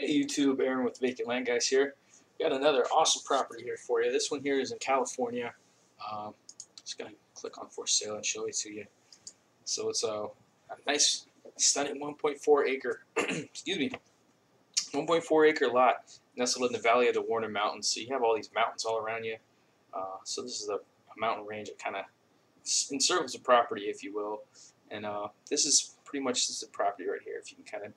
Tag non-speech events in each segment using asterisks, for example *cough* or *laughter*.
Hey YouTube, Aaron with Vacant Land Guys here. Got another awesome property here for you. This one here is in California. Um, just gonna click on for sale and show it to you. So it's a, a nice, stunning 1.4 acre, *clears throat* excuse me, 1.4 acre lot nestled in the valley of the Warner Mountains. So you have all these mountains all around you. Uh, so this is a, a mountain range that kind of encircles the property, if you will. And uh, this is pretty much this is the property right here. If you can kind of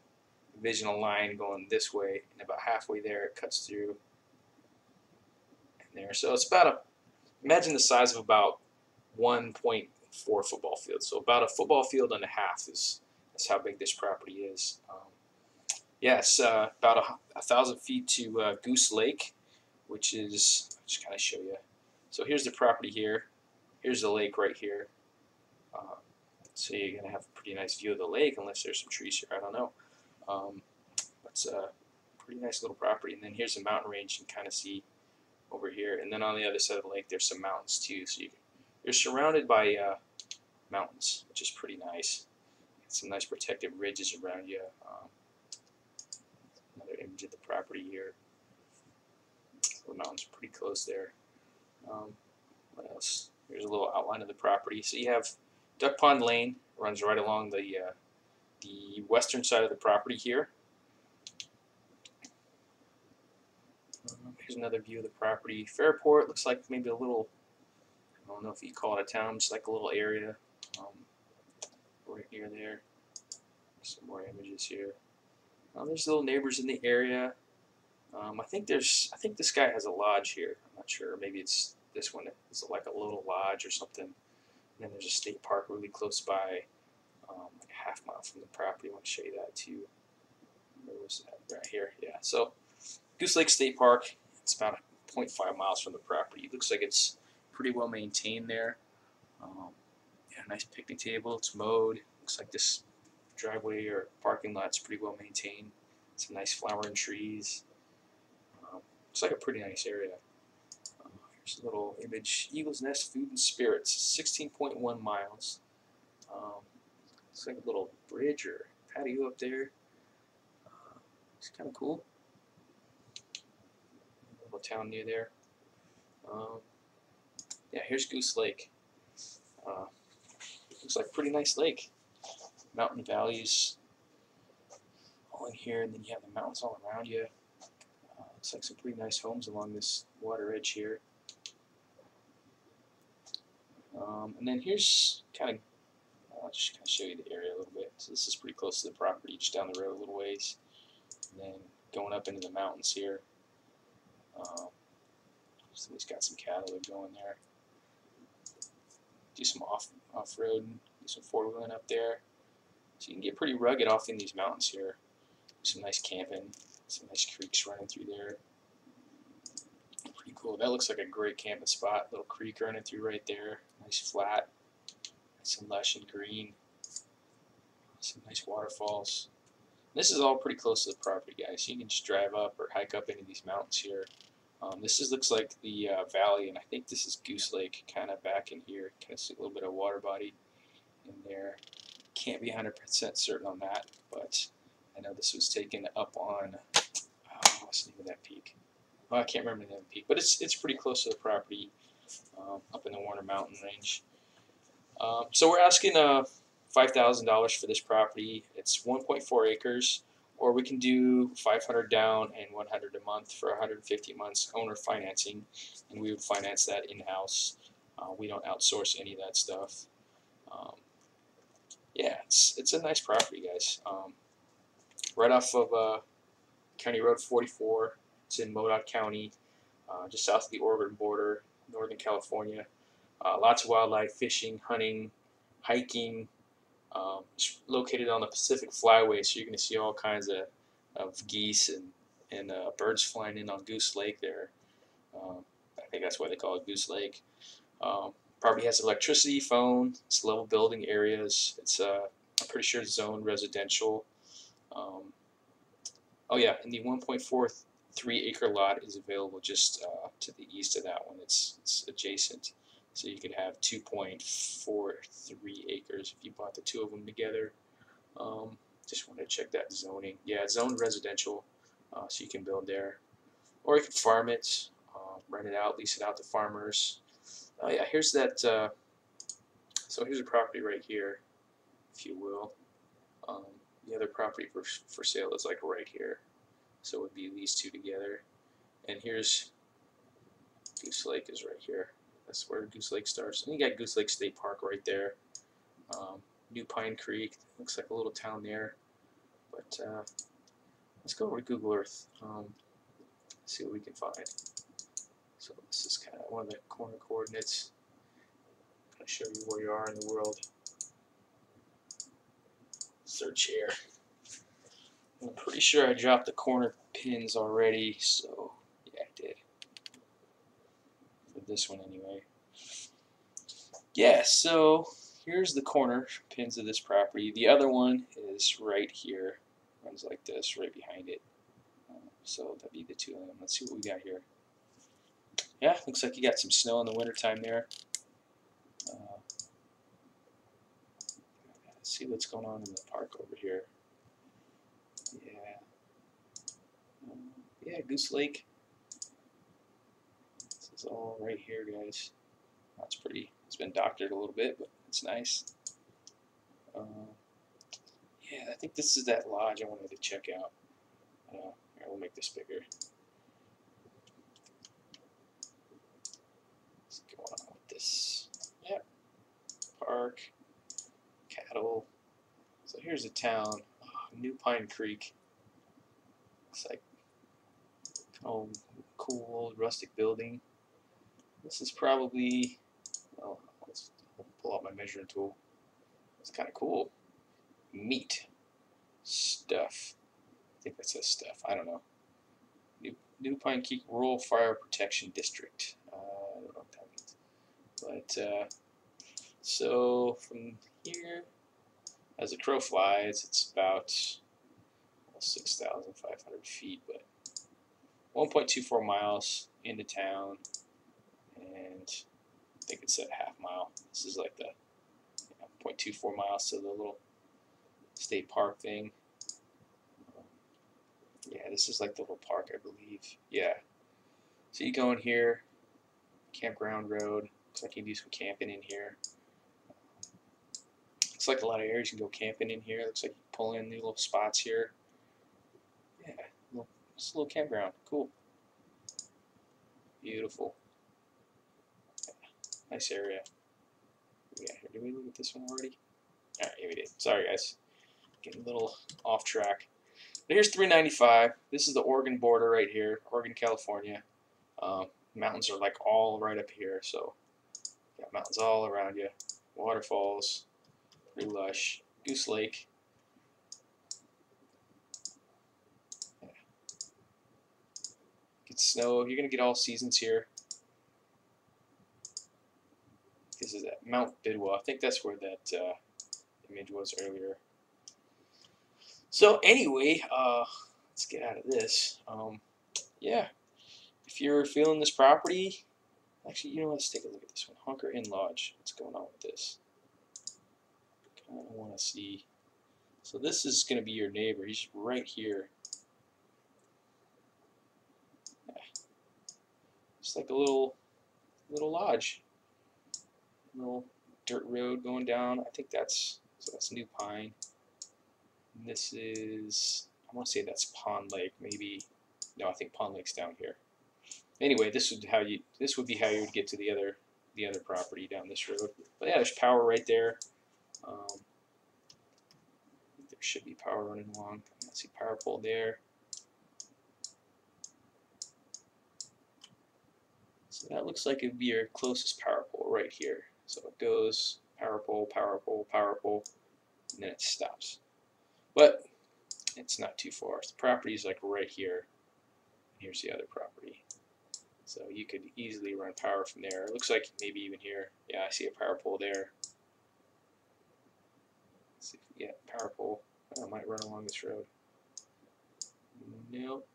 envision a line going this way, and about halfway there it cuts through and there. So it's about a, imagine the size of about 1.4 football field. So about a football field and a half is, is how big this property is. Um, yes, uh, about a, a, thousand feet to uh, Goose Lake, which is, I'll just kind of show you. So here's the property here. Here's the lake right here. Uh, so you're going to have a pretty nice view of the lake unless there's some trees here. I don't know. Um, it's a pretty nice little property. And then here's a mountain range you can kind of see over here. And then on the other side of the lake, there's some mountains too. So you, you're surrounded by uh, mountains, which is pretty nice. Some nice protective ridges around you. Um, another image of the property here. The mountain's pretty close there. Um, what else? Here's a little outline of the property. So you have Duck Pond Lane runs right along the uh, the western side of the property here. Um, here's another view of the property. Fairport looks like maybe a little, I don't know if you call it a town, just like a little area um, right near there. Some more images here. Um, there's little neighbors in the area. Um, I think there's, I think this guy has a lodge here. I'm not sure. Maybe it's this one. It's like a little lodge or something. And then there's a state park really close by um, like a half mile from the property. I want to show you that too. Where was that? Right here. Yeah. So Goose Lake State Park. It's about 0.5 miles from the property. It looks like it's pretty well maintained there. Um, yeah, nice picnic table. It's mowed. Looks like this driveway or parking lot's pretty well maintained. Some nice flowering trees. Um, looks like a pretty nice area. Uh, here's a little image. Eagle's Nest Food and Spirits, 16.1 miles. Looks like a little bridge or patio up there. Uh, it's kind of cool. A little town near there. Um, yeah, here's Goose Lake. Uh, looks like a pretty nice lake. Mountain valleys all in here, and then you have the mountains all around you. Uh, looks like some pretty nice homes along this water edge here. Um, and then here's kind of I'll just kind of show you the area a little bit. So this is pretty close to the property, just down the road a little ways. And then going up into the mountains here. Um, somebody's got some cattle going there. Do some off off road, do some four wheeling up there. So you can get pretty rugged off in these mountains here. Some nice camping, some nice creeks running through there. Pretty cool. That looks like a great camping spot. Little creek running through right there. Nice flat some lush and green, some nice waterfalls. This is all pretty close to the property, guys. You can just drive up or hike up into these mountains here. Um, this is, looks like the uh, valley, and I think this is Goose Lake, kind of back in here. Kind of see a little bit of water body in there. Can't be 100% certain on that, but I know this was taken up on, oh, what's the name of that peak? Oh, I can't remember the name of the peak, but it's, it's pretty close to the property um, up in the Warner Mountain range. Um, so we're asking uh, $5,000 for this property. It's 1.4 acres, or we can do 500 down and 100 a month for 150 months owner financing, and we would finance that in-house. Uh, we don't outsource any of that stuff. Um, yeah, it's it's a nice property, guys. Um, right off of uh, County Road 44. It's in Modoc County, uh, just south of the Oregon border, Northern California. Uh, lots of wildlife, fishing, hunting, hiking. Um, it's located on the Pacific Flyway, so you're going to see all kinds of, of geese and, and uh, birds flying in on Goose Lake there. Um, I think that's why they call it Goose Lake. Um, property has electricity, phone, it's level building areas. It's uh, I'm pretty sure it's zone residential. Um, oh yeah, and the 1.43 acre lot is available just uh, to the east of that one. It's, it's adjacent. So you could have 2.43 acres if you bought the two of them together. Um, just want to check that zoning. Yeah, zoned residential. uh, so you can build there, or you can farm it, uh, rent it out, lease it out to farmers. Oh yeah, here's that. Uh, so here's a property right here, if you will. Um, the other property for for sale is like right here, so it would be these two together. And here's Goose Lake is right here. That's where Goose Lake starts. And you got Goose Lake State Park right there. Um, New Pine Creek looks like a little town there. But uh, let's go over to Google Earth. Um, see what we can find. So this is kind of one of the corner coordinates. Of show you where you are in the world. Search here. I'm pretty sure I dropped the corner pins already, so yeah, I did. For this one anyway. Yeah, so here's the corner pins of this property. The other one is right here. Runs like this, right behind it. Uh, so that'd be the two of them. Let's see what we got here. Yeah, looks like you got some snow in the wintertime there. Uh, let's see what's going on in the park over here. Yeah. Um, yeah, Goose Lake. Is all right here, guys. That's pretty. It's been doctored a little bit, but it's nice. Uh, yeah, I think this is that lodge I wanted to check out. Uh, here, we'll make this bigger. What's going on with this? Yep. Park. Cattle. So here's a town. Oh, New Pine Creek. Looks like oh, cool old rustic building. This is probably, well, let's pull out my measuring tool. It's kind of cool. Meat stuff. I think that says stuff. I don't know. New, New Pine Creek Rural Fire Protection District. Uh, I don't know what that means. But, uh, so from here, as the crow flies, it's about 6,500 feet, but 1.24 miles into town, and I think it's at half mile. This is like the you know, 0.24 miles to the little state park thing. Yeah, this is like the little park, I believe. Yeah. So you go in here, campground road. Looks like you can do some camping in here. Looks like a lot of areas you can go camping in here. Looks like you pull in new little spots here. Yeah, just a little campground. Cool. Beautiful. Nice area. Yeah, here. Did we look at this one already? Alright, we did. Sorry, guys. Getting a little off track. But here's 395. This is the Oregon border right here, Oregon, California. Um, mountains are like all right up here, so got mountains all around you. Waterfalls, pretty lush. Goose Lake. Get snow. You're gonna get all seasons here. This is at Mount Bidwell. I think that's where that uh, image was earlier. So anyway, uh, let's get out of this. Um, yeah, if you're feeling this property, actually, you know, let's take a look at this one. Hunker Inn Lodge. What's going on with this? Kind of want to see. So this is going to be your neighbor. He's right here. It's like a little, little lodge. Little dirt road going down. I think that's so that's New Pine. And this is I want to say that's Pond Lake. Maybe no, I think Pond Lake's down here. Anyway, this would how you this would be how you would get to the other the other property down this road. But yeah, there's power right there. Um, there should be power running along. I see power pole there. So that looks like it would be your closest power pole right here. So it goes power pole, power pole, power pole, and then it stops. But it's not too far. The property is like right here. Here's the other property. So you could easily run power from there. It looks like maybe even here. Yeah, I see a power pole there. Let's see if we get power pole. I might run along this road. Nope.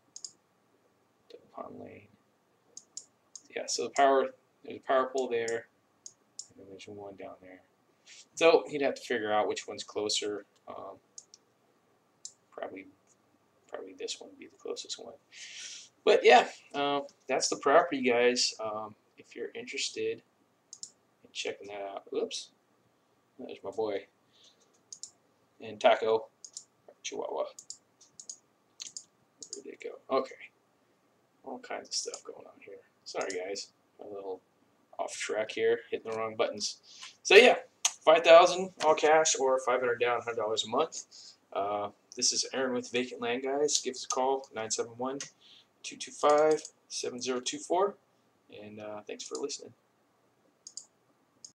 Pond Lane. Yeah, so the power, there's a power pole there, there's one down there. So he'd have to figure out which one's closer. Um, probably probably this one would be the closest one. But yeah, uh, that's the property, guys. Um, if you're interested in checking that out, oops, there's my boy and Taco Chihuahua. Where did it go? Okay, all kinds of stuff going on here. Sorry, guys, a little off track here, hitting the wrong buttons. So yeah, five thousand all cash or five hundred down, hundred dollars a month. Uh, this is Aaron with Vacant Land, guys. Give us a call 971 225 7024. And uh, thanks for listening.